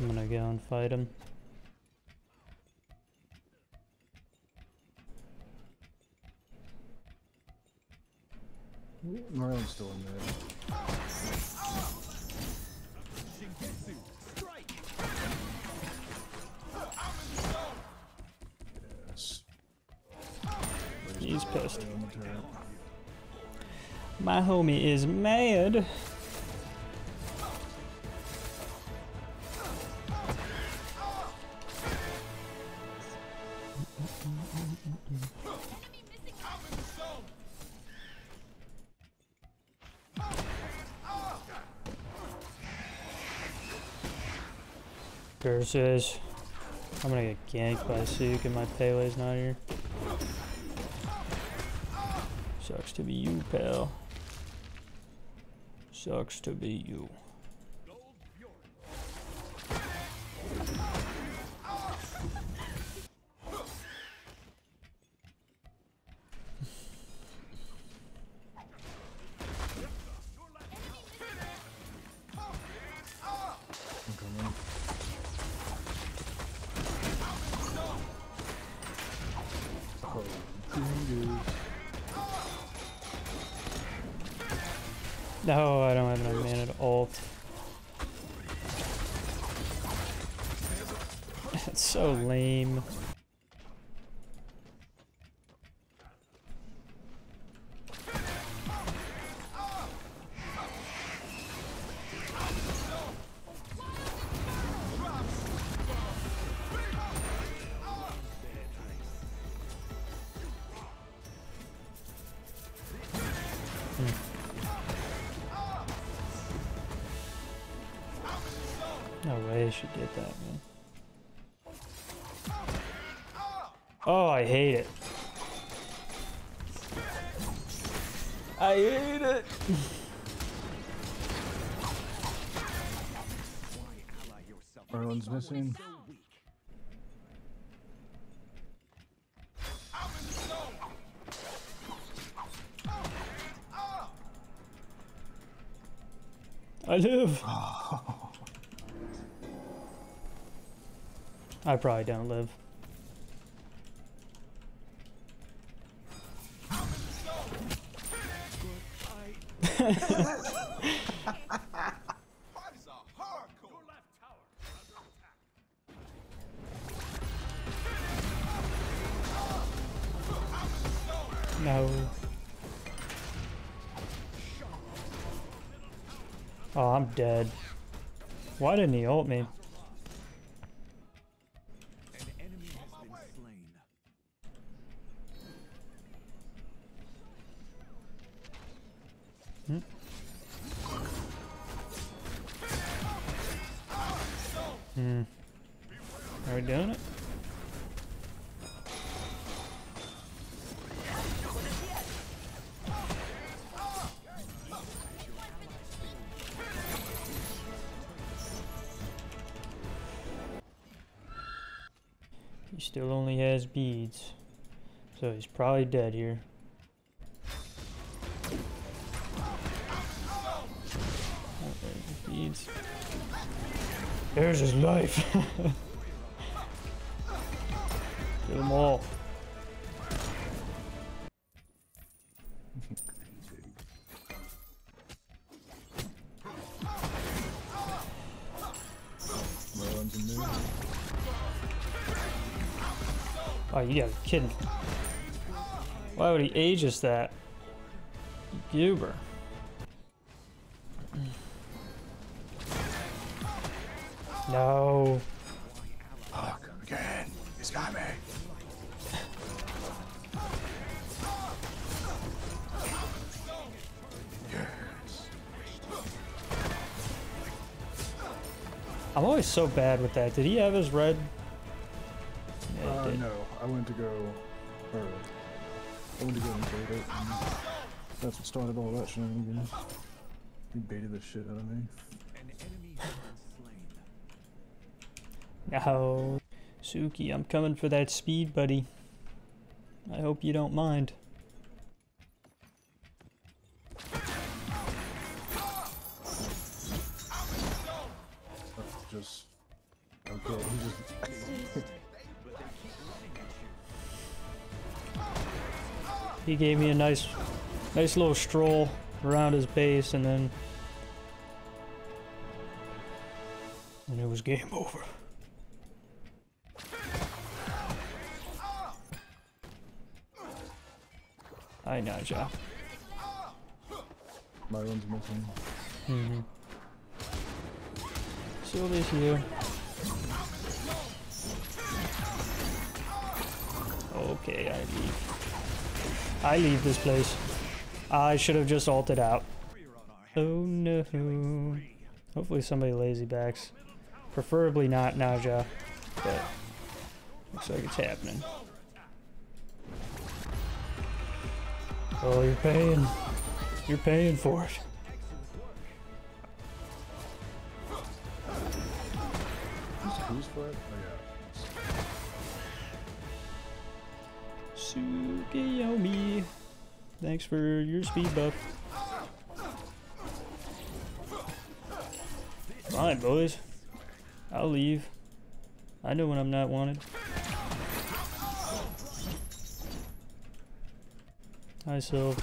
I'm gonna go and fight him. Marlon's still in there. Yes. He's pissed. On the turret. My homie is mad. Curses. I'm gonna get ganked by Tsuk and my Pele's not here. Sucks to be you, pal. Sucks to be you. No, I don't have enough mana to ult. That's so lame. No way she did that, man. Oh, I hate it. I hate it. Marlon's missing. I live. Ah. I probably don't live. No. Oh, I'm dead. Why didn't he ult me? Hmm. Are we doing it? He still only has beads. So he's probably dead here. There's his life. Kill them all. Marlon's in there. Oh, you gotta be kidding. Why would he age us that? Goober. No. Fuck, again. He's got me. Yes. I'm always so bad with that. Did he have his red? Yeah, Uh, no, I went to go, or I went to go and bait it. And that's what started all that shenanigans. He baited the shit out of me. An enemy has been No. Suki, I'm coming for that speed, buddy. I hope you don't mind. Just Yeah, he just He gave me a nice, nice little stroll around his base, and then, and it was game over. Hi, Ne Zha. my one's missing. Mm-hmm. Sylvia's here. Okay, I leave. I leave this place. I should have just ulted out. Oh no. Hopefully somebody lazy backs. Preferably not Ne Zha, but looks like it's happening. Oh, you're paying. You're paying for it. Who's, for it? Tsukuyomi. Thanks for your speed buff. Fine, boys. I'll leave. I know when I'm not wanted. Hi, Sylv.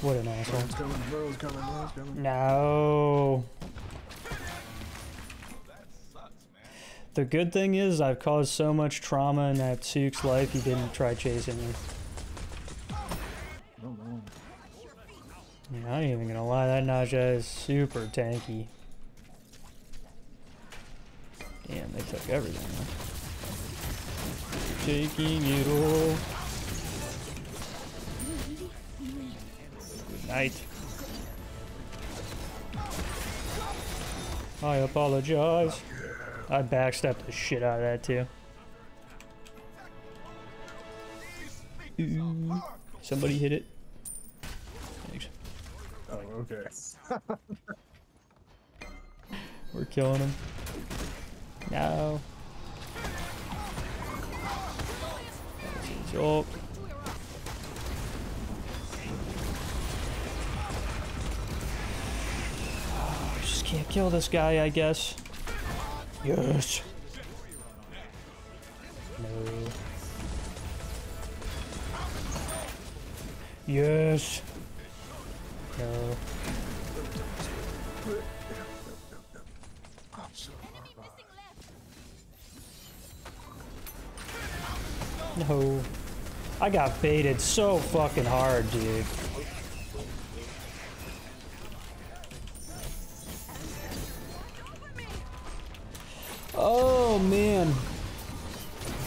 What an asshole. Bro's coming, bro's coming, bro's coming. No. The good thing is I've caused so much trauma in that Tsuk's life he didn't try chasing me. No, no. Yeah, I ain't even gonna lie, that Ne Zha is super tanky. Damn, they took everything. Taking it all. Night. I apologize. I backstepped the shit out of that too. Ooh. Somebody hit it. Thanks. Oh, okay. We're killing him. No. That's his ult. Oh, I just can't kill this guy, I guess. Yes. No. Yes. No. No. I got baited so fucking hard, dude. Oh, man.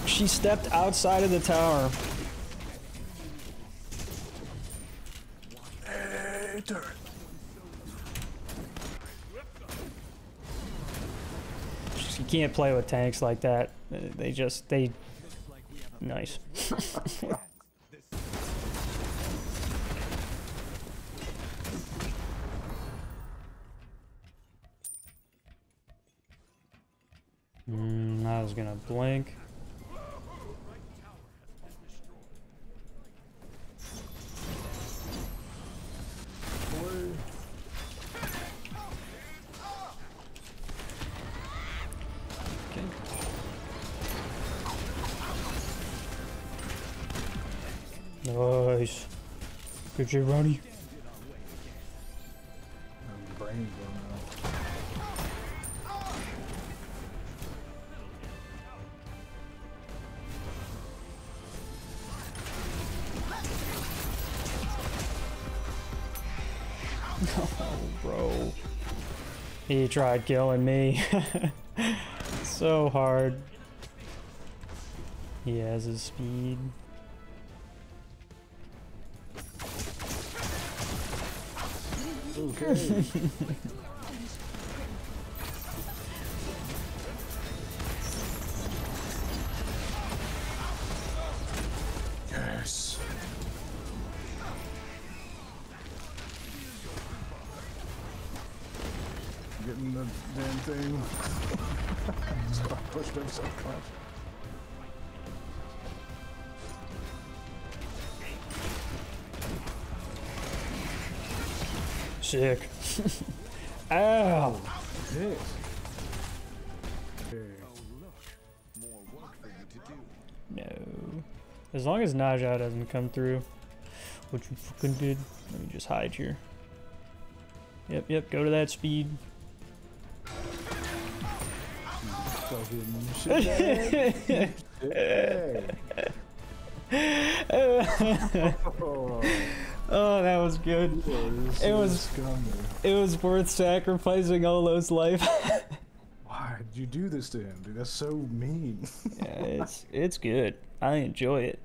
She stepped outside of the tower. Turret. You can't play with tanks like that. They just, they... Nice. Mm, I was gonna blink. Nice. Good job, Ronnie. He tried killing me. so hard. He has his speed. Okay. Getting the damn thing. Stop pushing him so much. Sick. Ow! Yes. Oh look, more work for you to do. No. As long as Ne Zha doesn't come through, which we fucking did. Let me just hide here. Yep, yep, go to that speed. Fucking shit. oh, that was good. it It was- scummy. It was worth sacrificing Olo's life. Why did you do this to him, dude? That's so mean. yeah, it's it's good. I enjoy it.